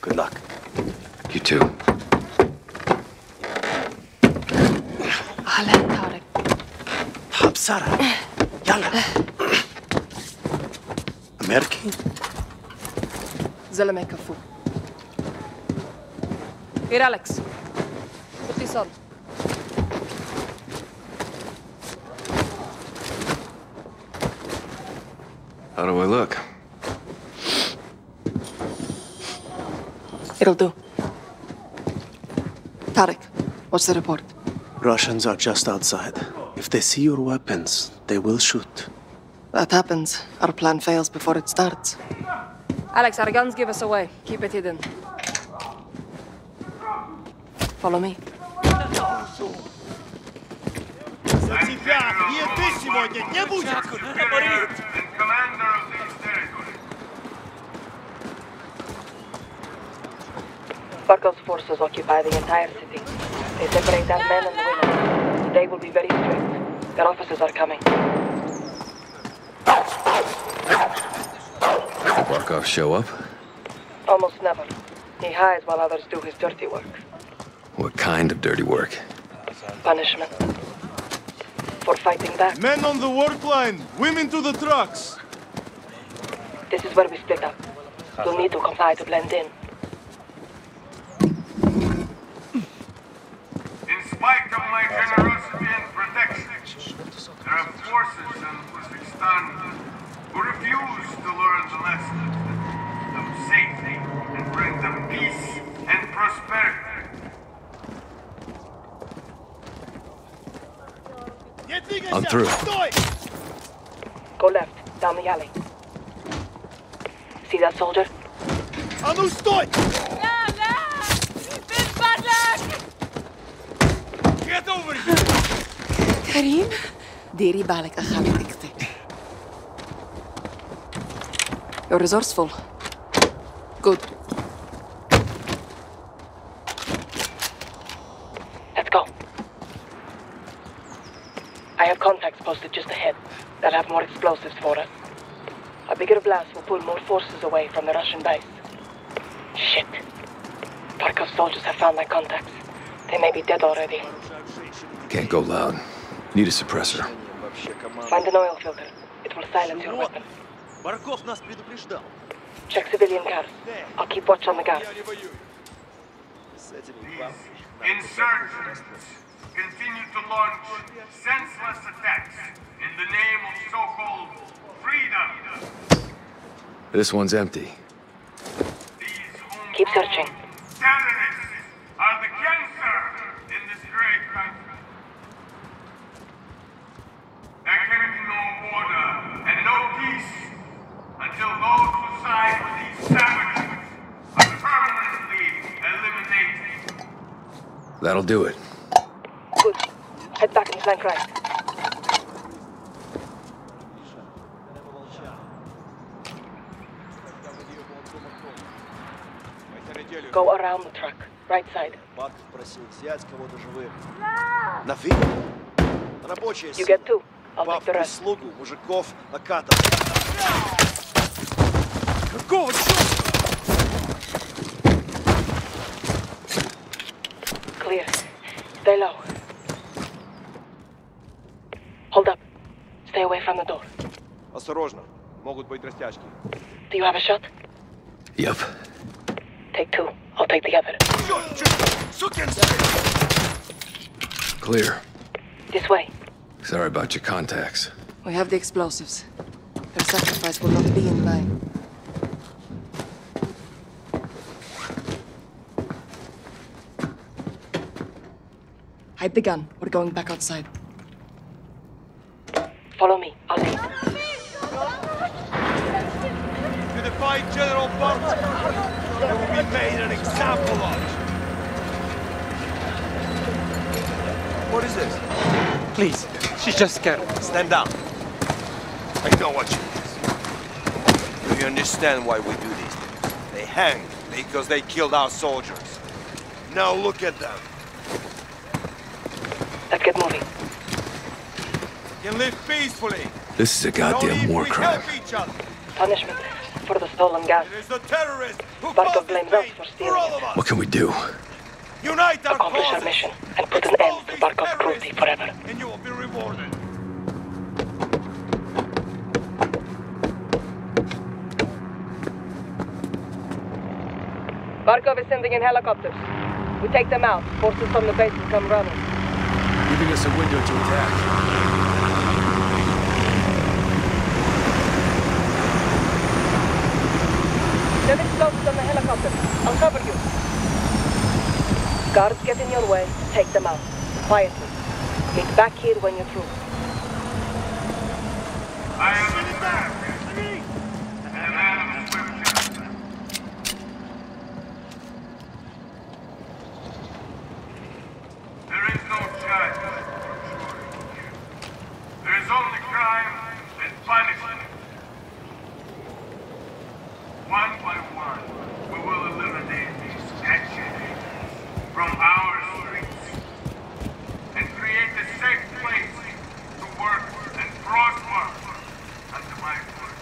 Good luck. You too. أهلا طارق طب سارة يلا أمريكي زلمة يكفوه Here, Alex. Put this on. How do I look? It'll do. Tarek, what's the report? Russians are just outside. If they see your weapons, they will shoot. That happens. Our plan fails before it starts. Alex, our guns give us away. Keep it hidden. Follow me. За тебя! Еды сегодня не будет! Barkov's forces occupy the entire city. They separate our men and women. They will be very strict. Their officers are coming. Barkov show up? Almost never. He hides while others do his dirty work. What kind of dirty work? Punishment. For fighting back. Men on the work line! Women to the trucks! This is where we split up. You'll need to comply to blend in. In thank of my generosity and protection. There are forces in Urzikstan who refuse to learn the of safety and bring them peace and prosperity. I'm through. Go left, down the alley. See that soldier? Anu, ну! over. Karim, Deri balik agamitikte. You're resourceful. Good. Let's go. I have contacts posted just ahead. They'll have more explosives for us. A bigger blast will pull more forces away from the Russian base. Shit. Barkov's soldiers have found my contacts. They may be dead already. Can't go loud. Need a suppressor. Find an oil filter. It will silence your weapon. Check civilian cars. I'll keep watch on the guards. Insurgents continue to launch senseless attacks in the name of so-called freedom. This one's empty. Keep searching. That'll do it. Good. Head back and flank right. Go around the truck. Right side. Бак просил взять кого-то живым. На фиг? Рабочая You get two. I'll Баб take the rest. прислугу, мужиков накатывал. Какого черта? Stay low. Hold up. Stay away from the door. Осторожно, могут быть растяжки. Do you have a shot? Yep. Take two. I'll take the other. Сукин Clear. This way. Sorry about your contacts. We have the explosives. Their sacrifice will not be in vain. Hide the gun. We're going back outside. Follow me. I'll lead. You defied General Burns. You will be made an example of. What is this? Please, she's just scared. Stand down. I know what she is. Do you understand why we do this? They hang because they killed our soldiers. Now look at them. Let's get moving. Can live peacefully. This is a Only goddamn if war we crime. help each other. Punishment for the stolen gas. It is the terrorists who Barkov caused this blames us pain for for stealing all it. of us. What can we do? Unite our Accomplish our mission and put an end to Barkov's cruelty forever. And you will be rewarded. Barkov is sending in helicopters. We take them out. Forces from the base will come running. Giving us a window to attack. Send explosives on the helicopter. I'll cover you. Guards get in your way. Take them out. Quietly. Meet back here when you're through. I am a man. And a man of swift judgment. There is no judge or jury here. There is only crime and punishment. One by one, we will eliminate these agitators from our streets and create a safe place to work and prosper under my word.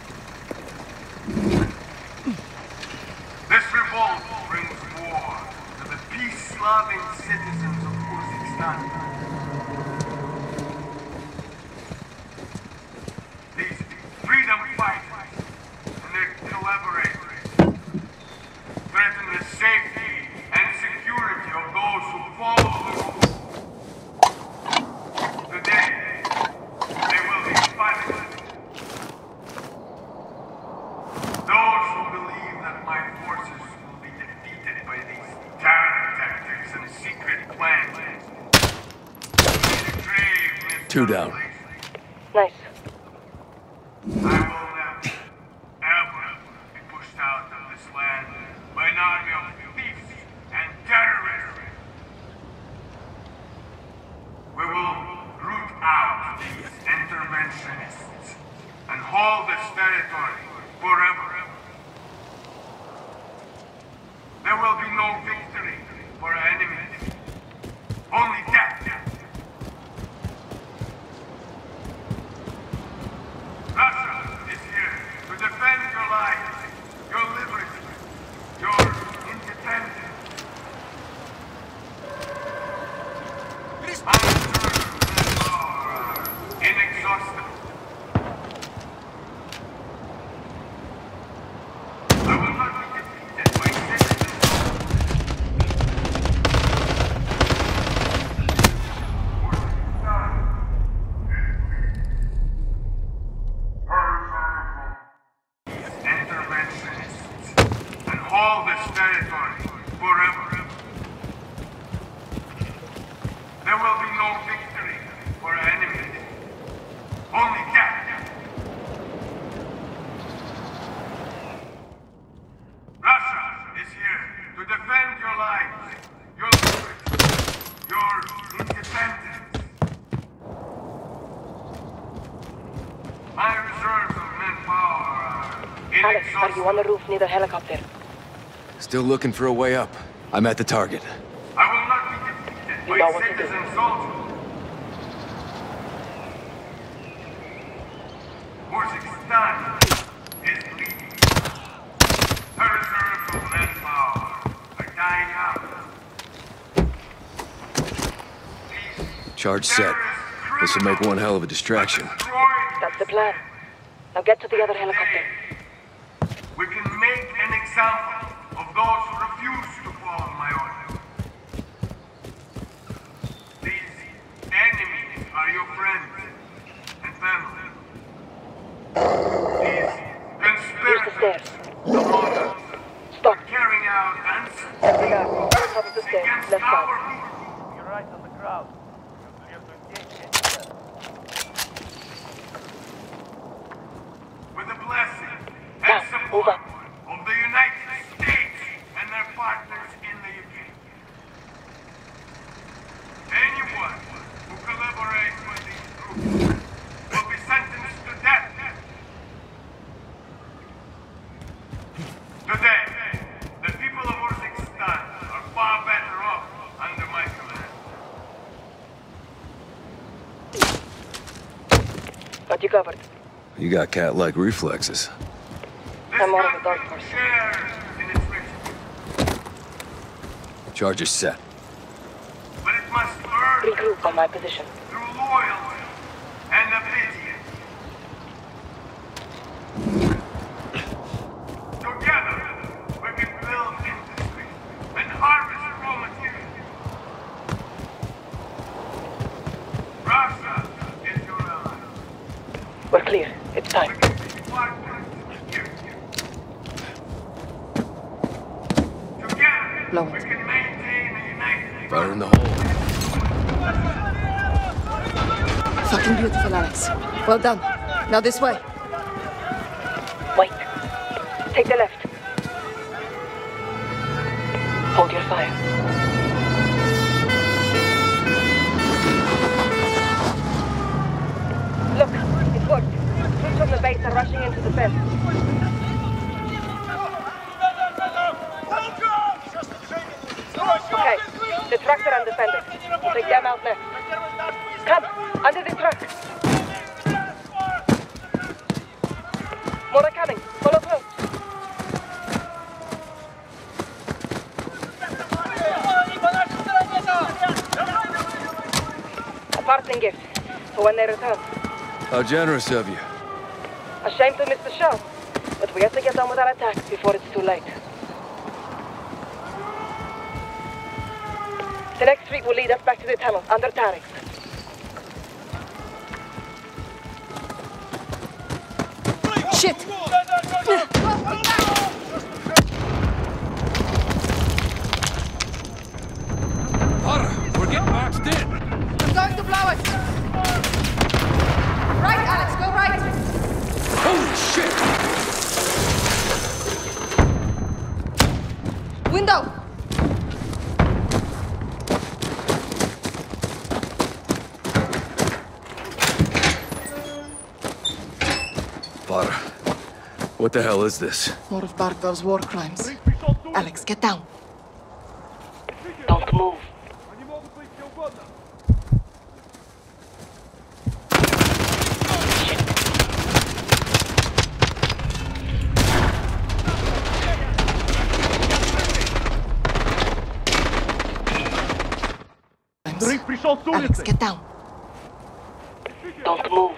This revolt brings war to the peace-loving citizens of Urzikstan. These freedom fighters and their collaborators threaten the safety and security of those who follow the rules. Today, they will be punished. Those who believe that my forces will be defeated by these terror tactics and secret plans. need a grave Two down. Nice. I will never, ever be pushed out of this land by an army of thieves and terrorists. We will root out these interventionists and hold this territory forever. There will be no victory for our enemies, only death. Russia is here to defend your lives, your liberty, your independence. Our strength and power are inexhaustible. I will not be defeated by citizens. interventionists and hold this territory forever. There will be no victory for our enemies, only death. Russia is here to defend your lives, your liberty, your independence. My reserves of manpower are Alex, are you on the roof near the helicopter? Still looking for a way up. I'm at the target. I will not be defeated You by know what to do. citizen soldiers. Urzikstan is bleeding. Her reserves of manpower are dying out. These Charge set. This will make one hell of a distraction. That's the plan. Now get to the other helicopter. We can make an example of those who refuse to follow my orders. These enemies are your friends and family. These Here's the conspirators, stairs. the motives, Stop. carrying out answers There we are. Top of the stairs. against Left our side. You're right on the crowd. With a blessing Now, and move support, up. Discovered. You got cat-like reflexes. I'm more of a dog person. shares in its riches, Charges set. but it must earn Regroup on my position. through loyalty and obedience. Together, we can build industry and harvest raw materials. Russia is your ally. We're clear. It's time. We can be partners here. Together, Blow we it. can maintain a united Fire in the hole. Fucking beautiful, Alex. Well done. Now this way. Wait. Take the left. Hold your fire. Look, it worked. Troops from the base are rushing into the bend. Okay, the trucks are undefended. We'll take them out next. Come, under the truck. More are coming. Follow through. A parting gift for when they return. How generous of you. Ashamed to miss the show, but we have to get on with our attack before it's too late. The next street will lead us back to the tunnel under Tarek's. Shit! Potter, we're getting boxed in. I'm going to blow it! Right, Alex, go right! Holy shit! Window! Potter, what the hell is this? More of Barkov's war crimes. Alex, get down. Don't move. Alex, get down. Don't move.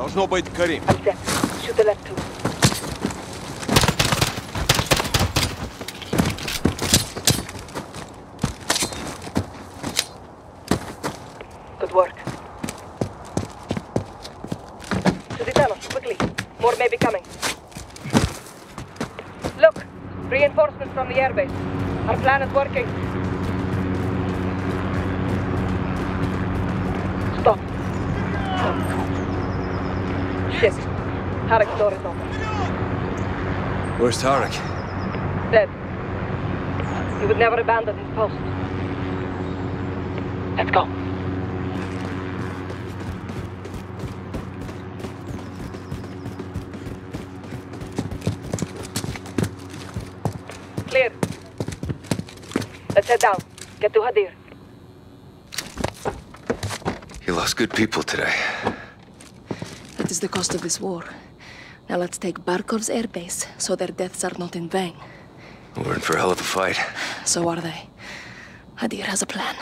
Должно быть Карим. I'm set. Shoot the left too. Good work. To the tunnel, quickly. More may be coming. Look! Reinforcements from the airbase. Our plan is working. Tarek's door is open. Where's Tarek? Dead. He would never abandon his post. Let's go. Clear. Let's head down. Get to Hadir. You lost good people today. That is the cost of this war. Now let's take Barkov's airbase so their deaths are not in vain. We're in for a hell of a fight. So are they. Hadir has a plan.